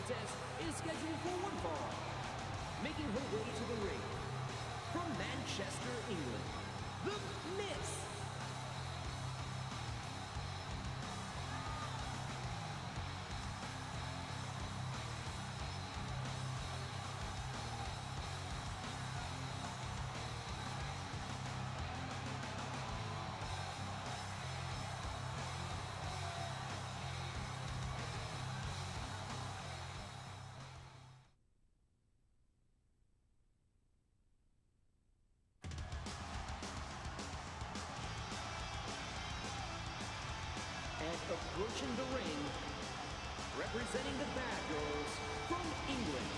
contest is scheduled for one fall. Making her way to the ring from Manchester, England, the Miss. Approaching the ring, representing the Bad Girls from England,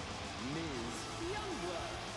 Ms. Youngblood.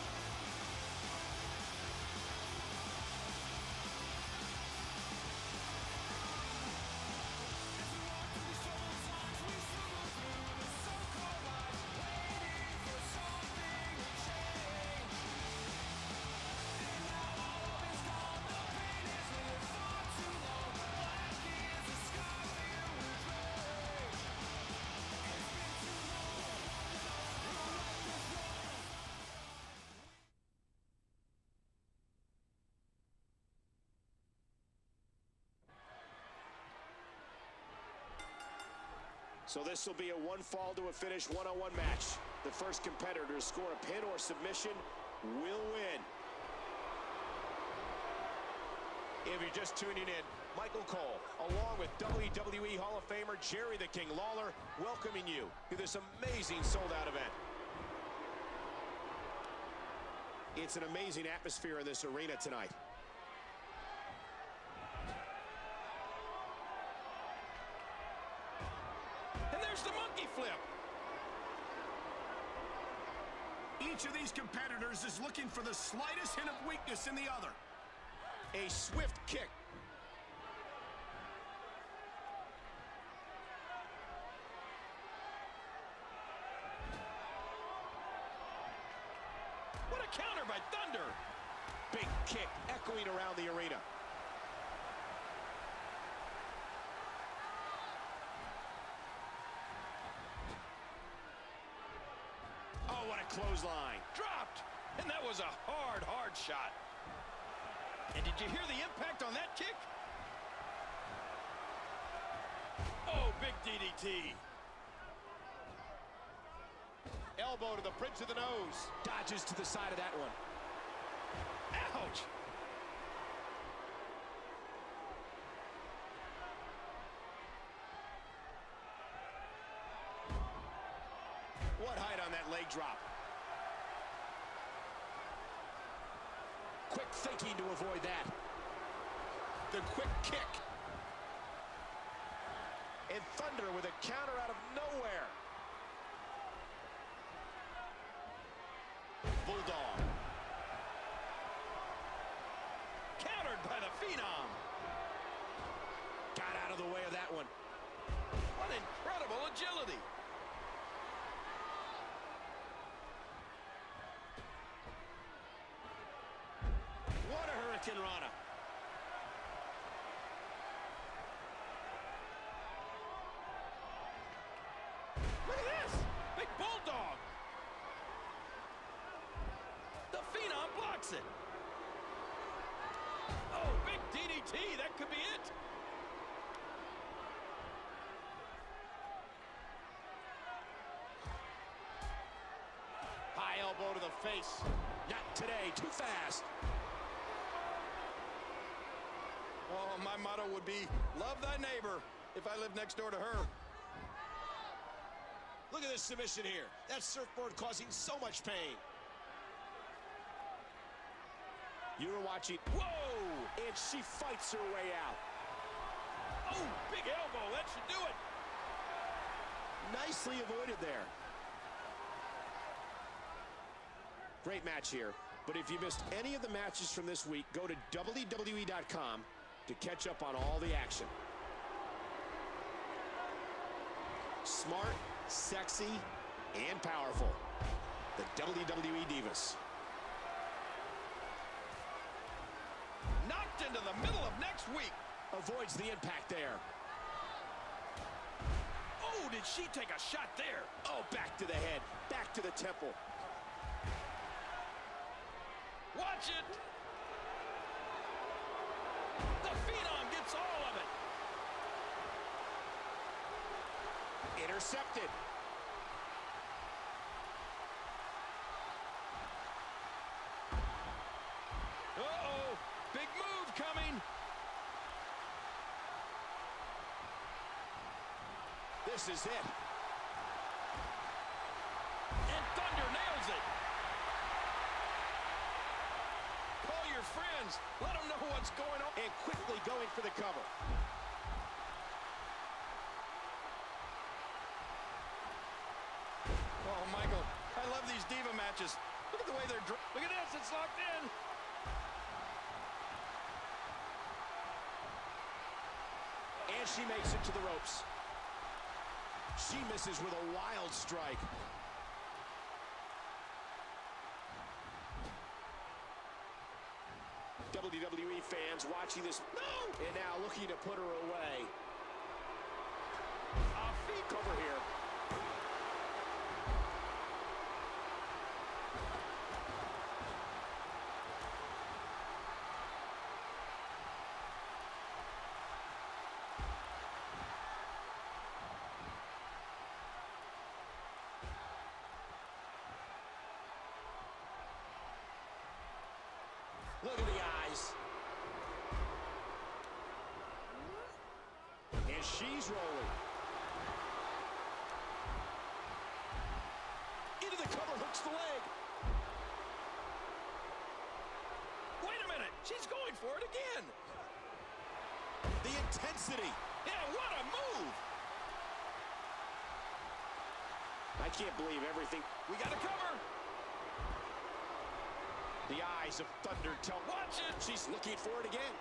So this will be a one fall to a finish one-on-one match. The first competitor to score a pin or submission will win. If you're just tuning in, Michael Cole, along with WWE Hall of Famer Jerry the King Lawler, welcoming you to this amazing sold-out event. It's an amazing atmosphere in this arena tonight. There's the monkey flip. Each of these competitors is looking for the slightest hint of weakness in the other. A swift kick. What a counter by Thunder. Big kick echoing around the arena. Oh, what a clothesline. Dropped. And that was a hard, hard shot. And did you hear the impact on that kick? Oh, big DDT. Elbow to the bridge of the nose. Dodges to the side of that one. Ouch. What height on that leg drop? Quick thinking to avoid that. The quick kick. And Thunder with a counter out of nowhere. Bulldog. Countered by the Phenom. Got out of the way of that one. What incredible agility. What Rana. Look at this. Big Bulldog. The Phenom blocks it. Oh, big DDT. That could be it. High elbow to the face. Not today. Too fast. Oh, my motto would be, love thy neighbor if I live next door to her. Look at this submission here. That surfboard causing so much pain. You're watching. Whoa! And she fights her way out. Oh, big elbow. That should do it. Nicely avoided there. Great match here. But if you missed any of the matches from this week, go to WWE.com to catch up on all the action. Smart, sexy, and powerful. The WWE Divas. Knocked into the middle of next week. Avoids the impact there. Oh, did she take a shot there? Oh, back to the head, back to the temple. Intercepted. Uh-oh. Big move coming. This is it. And Thunder nails it. Call your friends. Let them know what's going on. And quickly going for the cover. Oh, Michael, I love these Diva matches. Look at the way they're... Look at this, it's locked in. And she makes it to the ropes. She misses with a wild strike. WWE fans watching this. No! And now looking to put her away. A feet cover here. Look at the eyes. And she's rolling. Into the cover, hooks the leg. Wait a minute. She's going for it again. The intensity. Yeah, what a move. I can't believe everything. We got a cover. The eyes of Thunder tell. Watch it. She's looking for it again.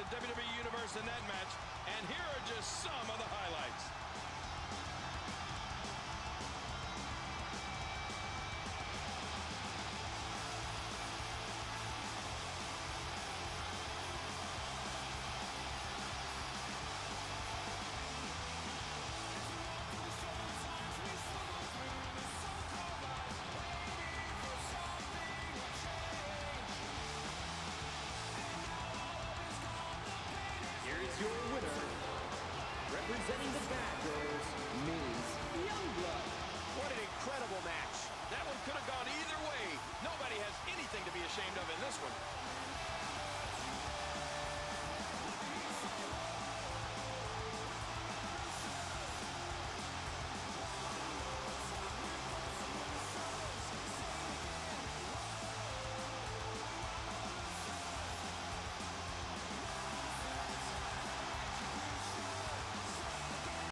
the WWE Universe in that match, and here are just some of the highlights.